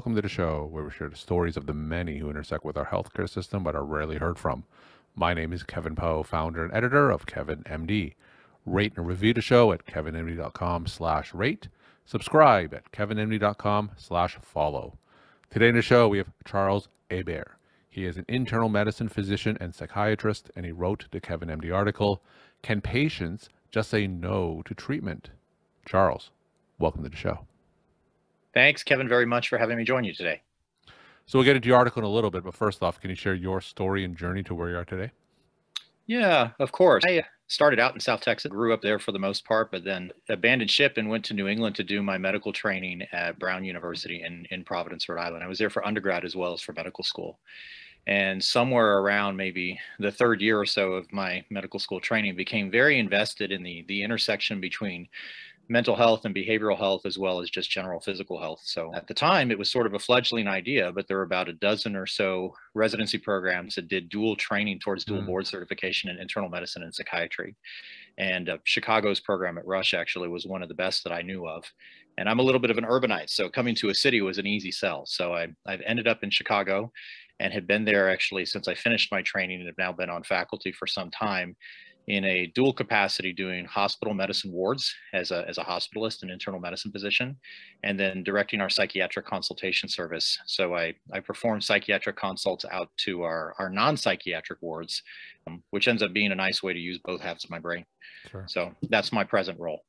Welcome to the show where we share the stories of the many who intersect with our healthcare system but are rarely heard from. My name is Kevin Pho, founder and editor of Kevin MD. Rate and review the show at kevinmd.com slash rate. Subscribe at kevinmd.com slash follow. Today in the show, we have Charles Hebert. He is an internal medicine physician and psychiatrist, and he wrote the Kevin MD article, Can Patients Just Say No to Treatment? Charles, welcome to the show. Thanks, Kevin, very much for having me join you today. So we'll get into your article in a little bit, but first off, can you share your story and journey to where you are today? Yeah, of course. I uh, started out in South Texas, grew up there for the most part, but then abandoned ship and went to New England to do my medical training at Brown University in, in Providence, Rhode Island. I was there for undergrad as well as for medical school. And somewhere around maybe the third year or so of my medical school training, became very invested in the the intersection between mental health and behavioral health as well as just general physical health. So at the time, it was sort of a fledgling idea, but there were about a dozen or so residency programs that did dual training towards dual mm. board certification in internal medicine and psychiatry. And uh, Chicago's program at Rush actually was one of the best that I knew of. And I'm a little bit of an urbanite, so coming to a city was an easy sell. So I, I've ended up in Chicago and had been there actually since I finished my training and have now been on faculty for some time in a dual capacity doing hospital medicine wards as a, as a hospitalist and internal medicine physician, and then directing our psychiatric consultation service. So I, I perform psychiatric consults out to our, our non-psychiatric wards, um, which ends up being a nice way to use both halves of my brain. Sure. So that's my present role.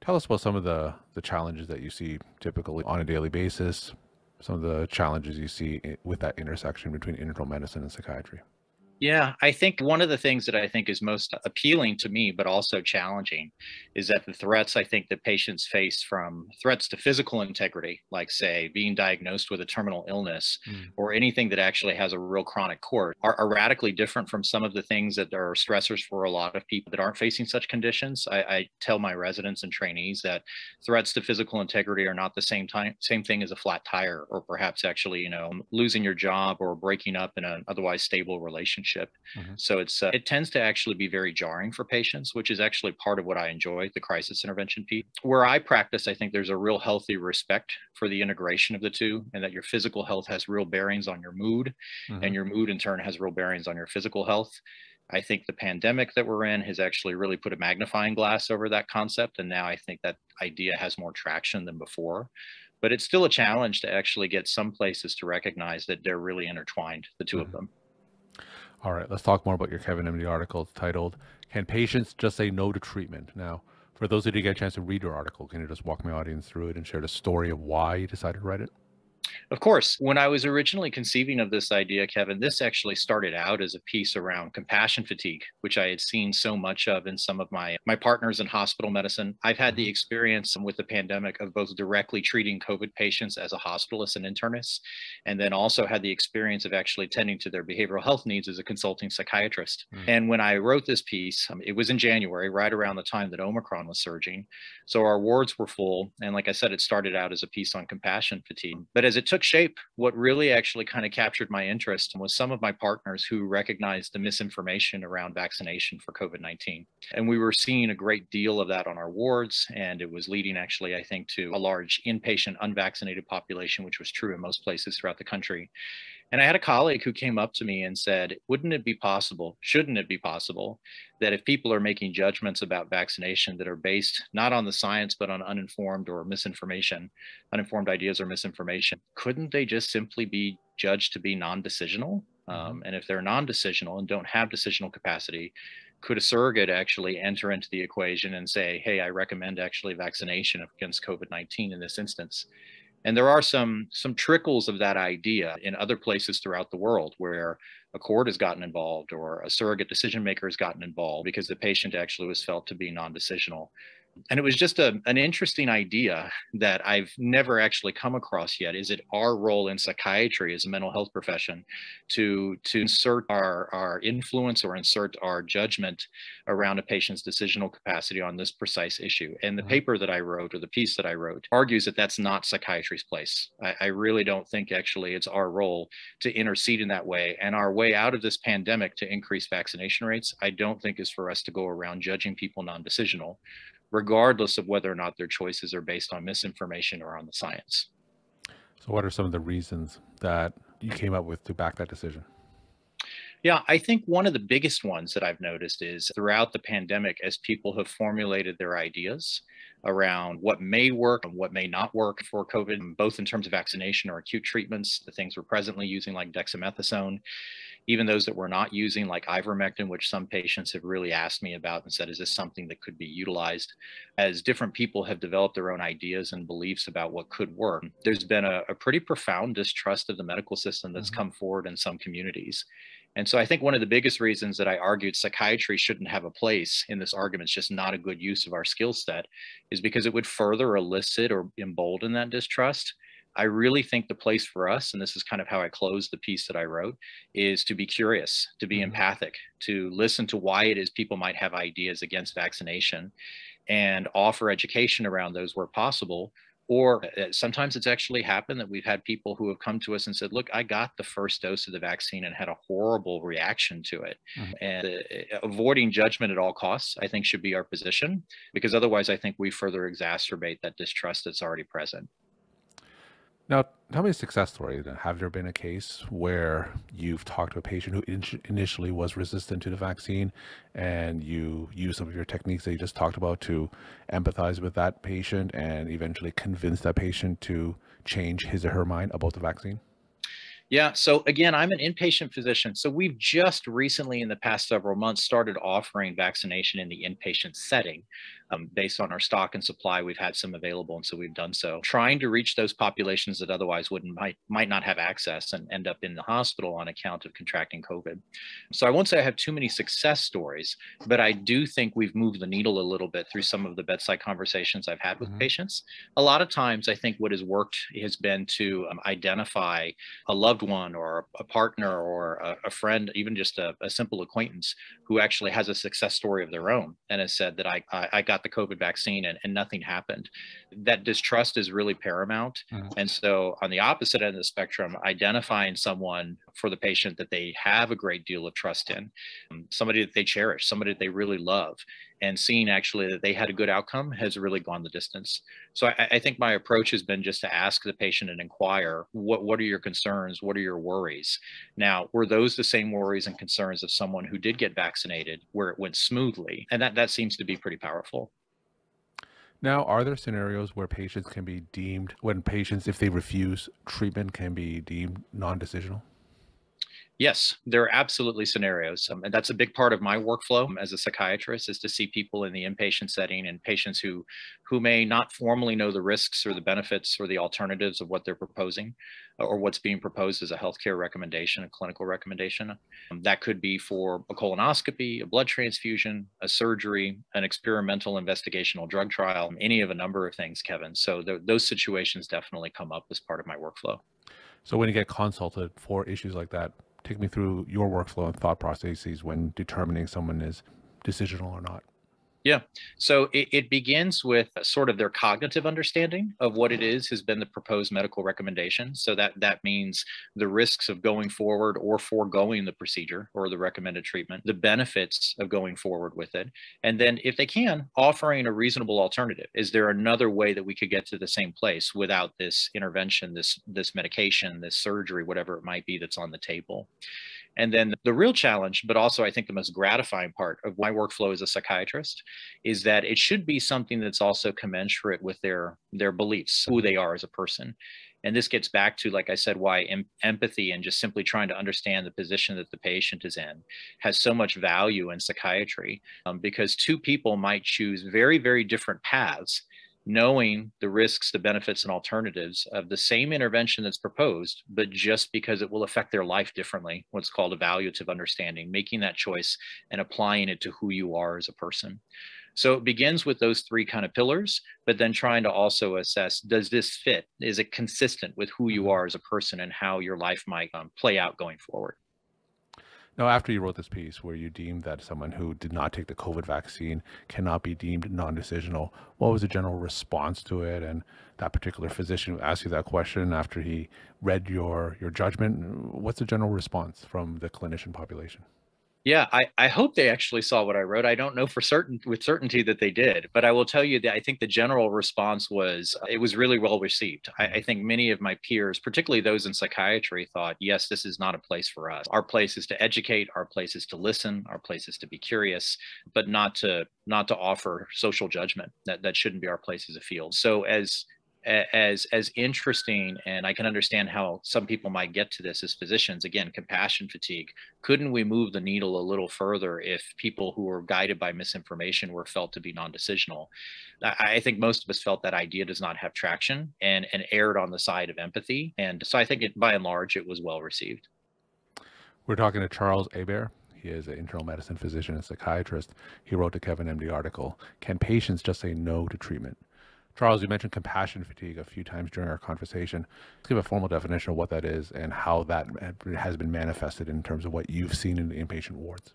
Tell us about some of the, the challenges that you see typically on a daily basis, some of the challenges you see with that intersection between internal medicine and psychiatry. Yeah, I think one of the things that I think is most appealing to me, but also challenging, is that the threats I think that patients face from threats to physical integrity, like, say, being diagnosed with a terminal illness mm. or anything that actually has a real chronic course, are, are, radically different from some of the things that are stressors for a lot of people that aren't facing such conditions. I, I tell my residents and trainees that threats to physical integrity are not the same time, same thing as a flat tire, or perhaps actually, you know, losing your job or breaking up in an otherwise stable relationship relationship. Mm-hmm. So it's uh, it tends to actually be very jarring for patients, which is actually part of what I enjoy the crisis intervention piece. Where I practice, I think there's a real healthy respect for the integration of the two, and that your physical health has real bearings on your mood, mm-hmm. and your mood in turn has real bearings on your physical health. I think the pandemic that we're in has actually really put a magnifying glass over that concept. And now I think that idea has more traction than before. But it's still a challenge to actually get some places to recognize that they're really intertwined, the 2 mm-hmm. of them. All right, let's talk more about your Kevin MD article. It's titled, Can Patients Just Say No to Treatment? Now, for those who didn't get a chance to read your article, can you just walk my audience through it and share the story of why you decided to write it? Of course, when I was originally conceiving of this idea, Kevin, this actually started out as a piece around compassion fatigue, which I had seen so much of in some of my my partners in hospital medicine. I've had the mm-hmm. experience with the pandemic of both directly treating COVID patients as a hospitalist and internist, and then also had the experience of actually tending to their behavioral health needs as a consulting psychiatrist. Mm. And when I wrote this piece, um, it was in January, right around the time that Omicron was surging. So our wards were full, and like I said, it started out as a piece on compassion fatigue, but as it took shape, what really actually kind of captured my interest was some of my partners who recognized the misinformation around vaccination for COVID 19. And we were seeing a great deal of that on our wards, and it was leading actually, I think, to a large inpatient unvaccinated population, which was true in most places throughout the country. And I had a colleague who came up to me and said, Wouldn't it be possible, shouldn't it be possible, that if people are making judgments about vaccination that are based not on the science, but on uninformed or misinformation, uninformed ideas or misinformation, couldn't they just simply be judged to be non decisional? Mm-hmm. Um, and if they're non decisional and don't have decisional capacity, could a surrogate actually enter into the equation and say, Hey, I recommend actually vaccination against COVID 19 in this instance? And there are some some trickles of that idea in other places throughout the world where a court has gotten involved or a surrogate decision maker has gotten involved because the patient actually was felt to be non-decisional and it was just a, an interesting idea that I've never actually come across yet. Is it our role in psychiatry as a mental health profession to to insert our, our influence or insert our judgment around a patient's decisional capacity on this precise issue? And the mm-hmm. paper that I wrote or the piece that I wrote argues that that's not psychiatry's place. I, I really don't think actually it's our role to intercede in that way. And our way out of this pandemic to increase vaccination rates, I don't think is for us to go around judging people non-decisional regardless of whether or not their choices are based on misinformation or on the science. So, what are some of the reasons that you came up with to back that decision? Yeah, I think one of the biggest ones that I've noticed is throughout the pandemic, as people have formulated their ideas around what may work and what may not work for COVID, both in terms of vaccination or acute treatments, the things we're presently using like dexamethasone, even those that we're not using like ivermectin, which some patients have really asked me about and said, is this something that could be utilized? As different people have developed their own ideas and beliefs about what could work, there's been a, a pretty profound distrust of the medical system that's mm-hmm. come forward in some communities. And so I think one of the biggest reasons that I argued psychiatry shouldn't have a place in this argument, it's just not a good use of our skill set, is because it would further elicit or embolden that distrust. I really think the place for us, and this is kind of how I closed the piece that I wrote, is to be curious, to be mm-hmm. empathic, to listen to why it is people might have ideas against vaccination and offer education around those where possible or uh, sometimes it's actually happened that we've had people who have come to us and said, Look, I got the first dose of the vaccine and had a horrible reaction to it. Mm-hmm. And uh, avoiding judgment at all costs, I think, should be our position, because otherwise, I think we further exacerbate that distrust that's already present. Now, tell me a success story. Have there been a case where you've talked to a patient who in- initially was resistant to the vaccine and you use some of your techniques that you just talked about to empathize with that patient and eventually convince that patient to change his or her mind about the vaccine? Yeah. So again, I'm an inpatient physician. So we've just recently, in the past several months, started offering vaccination in the inpatient setting um, based on our stock and supply, we've had some available, and so we've done so. Trying to reach those populations that otherwise wouldn't might might not have access and end up in the hospital on account of contracting COVID. So I won't say I have too many success stories, but I do think we've moved the needle a little bit through some of the bedside conversations I've had with mm-hmm. patients. A lot of times, I think what has worked has been to um, identify a loved one or a partner or a, a friend, even just a, a simple acquaintance who actually has a success story of their own and has said that I I, I got got the COVID vaccine and, and nothing happened. That distrust is really paramount. Mm-hmm. And so, on the opposite end of the spectrum, identifying someone for the patient that they have a great deal of trust in, um, somebody that they cherish, somebody that they really love, and seeing actually that they had a good outcome has really gone the distance. So I, I, think my approach has been just to ask the patient and inquire what what are your concerns, what are your worries. Now, were those the same worries and concerns of someone who did get vaccinated, where it went smoothly, and that that seems to be pretty powerful. Now, are there scenarios where patients can be deemed, when patients, if they refuse treatment, can be deemed non decisional? Yes, there are absolutely scenarios. Um, and that's a big part of my workflow as a psychiatrist is to see people in the inpatient setting and patients who who may not formally know the risks or the benefits or the alternatives of what they're proposing uh, or what's being proposed as a healthcare recommendation, a clinical recommendation. Um, that could be for a colonoscopy, a blood transfusion, a surgery, an experimental investigational drug trial, any of a number of things, Kevin. So th- those situations definitely come up as part of my workflow. So when you get consulted for issues like that, take me through your workflow and thought processes when determining someone is decisional or not. Yeah. So it, it, begins with sort of their cognitive understanding of what it is has been the proposed medical recommendation. So that that means the risks of going forward or foregoing the procedure or the recommended treatment, the benefits of going forward with it, and then if they can, offering a reasonable alternative. Is there another way that we could get to the same place without this intervention, this this medication, this surgery, whatever it might be that's on the table? And then the real challenge, but also I think the most gratifying part of my workflow as a psychiatrist is that it should be something that's also commensurate with their their beliefs, who they are as a person. And this gets back to, like I said, why em- empathy and just simply trying to understand the position that the patient is in has so much value in psychiatry um, because two people might choose very, very different paths knowing the risks, the benefits, and alternatives of the same intervention that's proposed, but just because it will affect their life differently, what's called evaluative understanding, making that choice and applying it to who you are as a person. So it begins with those three kind of pillars, but then trying to also assess does this fit? Is it consistent with who you mm-hmm. are as a person and how your life might um, play out going forward? Now, after you wrote this piece where you deemed that someone who did not take the COVID vaccine cannot be deemed non decisional, what was the general response to it? And that particular physician who asked you that question after he read your, your judgment, what's the general response from the clinician population? Yeah, I, I hope they actually saw what I wrote. I don't know for certain with certainty that they did, but I will tell you that I think the general response was it was really well received. I, I mm-hmm. think many of my peers, particularly those in psychiatry, thought, yes, this is not a place for us. Our place is to educate, our place is to listen, our place is to be curious, but not to not to offer social judgment. That that shouldn't be our place as a field. So as as as interesting and i can understand how some people might get to this as physicians. Again compassion fatigue. Couldn't we move the needle a little further if people who were guided by misinformation were felt to be non-decisional? I, I think most of us felt that idea does not have traction and and erred on the side of empathy and so i think it by and large it was well received. We're talking to charles Hebert. He is an internal medicine physician and psychiatrist. He wrote the Kevin MD article, Can Patients Just Say No to Treatment? Charles, you mentioned compassion fatigue a few times during our conversation. Let's give a formal definition of what that is and how that has been manifested in terms of what you've seen in the inpatient wards.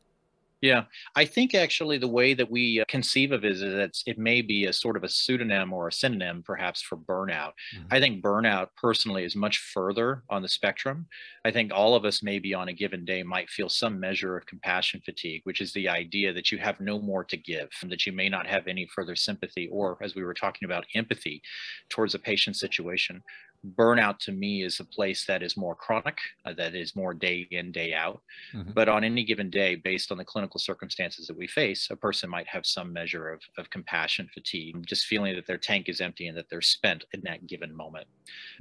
Yeah, I think actually the way that we uh, conceive of it is that it may be a sort of a pseudonym or a synonym perhaps for burnout. Mm-hmm. I think burnout personally is much further on the spectrum. I think all of us maybe on a given day might feel some measure of compassion fatigue, which is the idea that you have no more to give, and that you may not have any further sympathy or, as we were talking about, empathy towards a patient situation burnout to me is a place that is more chronic, uh, that is more day in, day out. Mm-hmm. But on any given day, based on the clinical circumstances that we face, a person might have some measure of, of compassion fatigue, just feeling that their tank is empty and that they're spent in that given moment.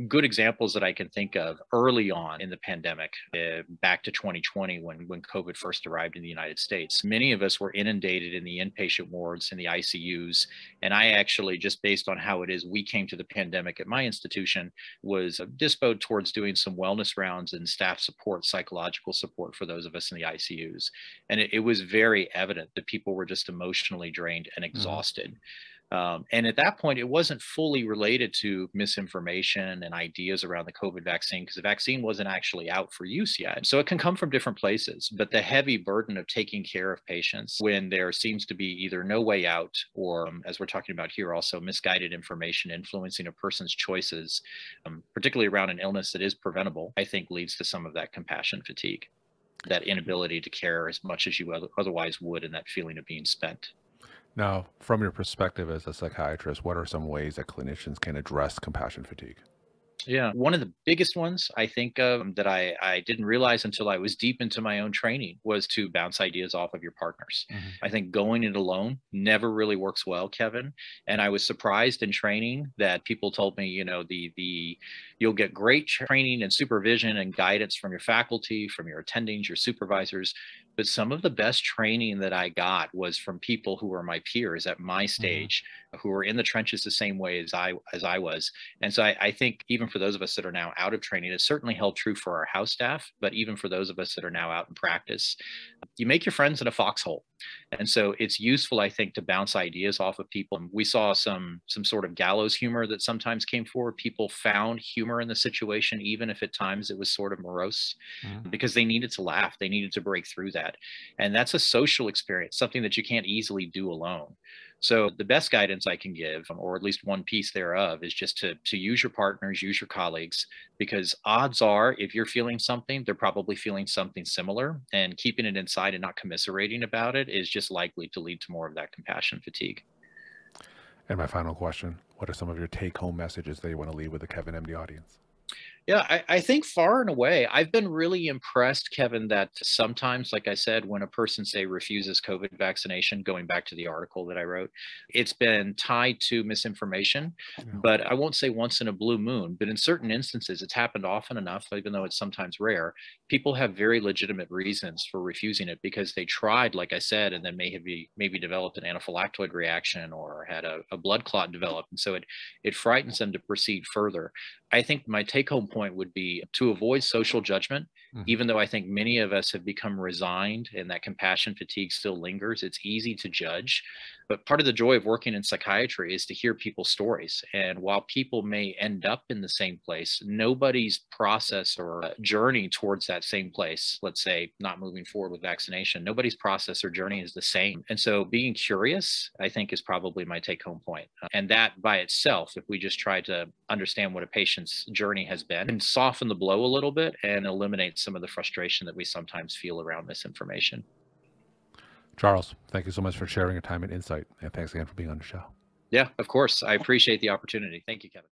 Good examples that I can think of early on in the pandemic, uh, back to 2020 when, when COVID first arrived in the United States, many of us were inundated in the inpatient wards in the ICUs. And I actually, just based on how it is, we came to the pandemic at my institution was disposed towards doing some wellness rounds and staff support, psychological support for those of us in the ICUs. And it, it was very evident that people were just emotionally drained and mm-hmm. exhausted. Mm-hmm. Um, and at that point, it wasn't fully related to misinformation and ideas around the COVID vaccine because the vaccine wasn't actually out for use yet. So it can come from different places. But the heavy burden of taking care of patients when there seems to be either no way out or, um, as we're talking about here, also misguided information influencing a person's choices, um, particularly around an illness that is preventable, I think leads to some of that compassion fatigue, that inability to care as much as you otherwise would, and that feeling of being spent. Now, from your perspective as a psychiatrist, what are some ways that clinicians can address compassion fatigue? Yeah. One of the biggest ones I think of that I, I didn't realize until I was deep into my own training was to bounce ideas off of your partners. Mm-hmm. I think going it alone never really works well, Kevin. And I was surprised in training that people told me, you know, the the you'll get great training and supervision and guidance from your faculty, from your attendings, your supervisors, but some of the best training that I got was from people who were my peers at my mm-hmm. stage, mm-hmm. Who were in the trenches the same way as I as I was. And so I, I, think even for those of us that are now out of training, it certainly held true for our house staff, but even for those of us that are now out in practice, you make your friends in a foxhole. And so it's useful, I think, to bounce ideas off of people. And we saw some some sort of gallows humor that sometimes came forward. People found humor in the situation, even if at times it was sort of morose, mm-hmm. because they needed to laugh. They needed to break through that. And that's a social experience, something that you can't easily do alone. So the best guidance I can give, um, or at least one piece thereof, is just to to use your partners, use your colleagues, because odds are, if you're feeling something, they're probably feeling something similar, and keeping it inside and not commiserating about it is just likely to lead to more of that compassion fatigue. And my final question: What are some of your take-home messages that you want to leave with the Kevin MD audience? Yeah, I, I, think far and away, I've been really impressed, Kevin, that sometimes, like I said, when a person, say, refuses COVID vaccination, going back to the article that I wrote, it's been tied to misinformation. Yeah. But I won't say once in a blue moon, but in certain instances, it's happened often enough, even though it's sometimes rare. People have very legitimate reasons for refusing it because they tried, like I said, and then may have maybe developed an anaphylactoid reaction or had a, a blood clot develop. And so it, it frightens them to proceed further. I think my take home point would be to avoid social judgment, mm-hmm. even though I think many of us have become resigned and that compassion fatigue still lingers. It's easy to judge. But part of the joy of working in psychiatry is to hear people's stories. And while people may end up in the same place, nobody's process or journey towards that same place, let's say not moving forward with vaccination, nobody's process or journey is the same. And so being curious, I think, is probably my take home point. And that by itself, if we just try to understand what a patient's journey has been and soften the blow a little bit and eliminate some of the frustration that we sometimes feel around misinformation. Charles, thank you so much for sharing your time and insight. And thanks again for being on the show. Yeah, of course. I appreciate the opportunity. Thank you, Kevin.